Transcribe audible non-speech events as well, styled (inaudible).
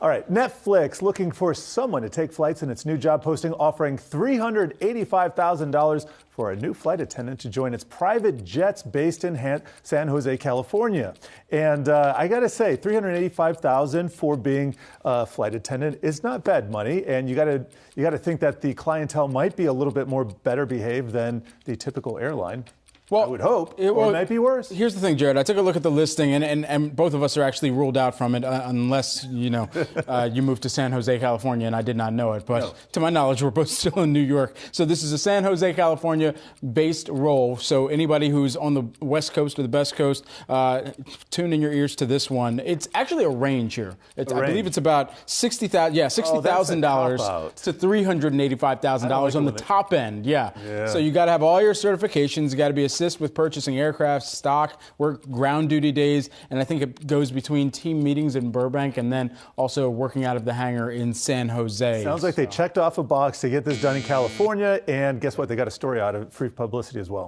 All right, Netflix looking for someone to take flights in its new job posting, offering $385,000 for a new flight attendant to join its private jets based in San Jose, California. And uh, I got to say, $385,000 for being a flight attendant is not bad money. And you got to you got to think that the clientele might be a little bit more better behaved than the typical airline. Well, I would hope. It, well, or it might be worse. Here's the thing, Jared. I took a look at the listing, and, and, and both of us are actually ruled out from it uh, unless, you know, (laughs) uh, you moved to San Jose, California, and I did not know it. But no. to my knowledge, we're both (laughs) still in New York. So this is a San Jose, California based role. So anybody who's on the West Coast or the Best Coast, uh, tune in your ears to this one. It's actually a range here. It's, I believe it's about $60,000, yeah, $60,000 oh, to $385,000 on the top end. Yeah. yeah. So you got to have all your certifications. You got to be a assist with purchasing aircraft, stock, work ground duty days, and I think it goes between team meetings in Burbank and then also working out of the hangar in San Jose. Sounds like so. they checked off a box to get this done in California, and guess what? They got a story out of free publicity as well.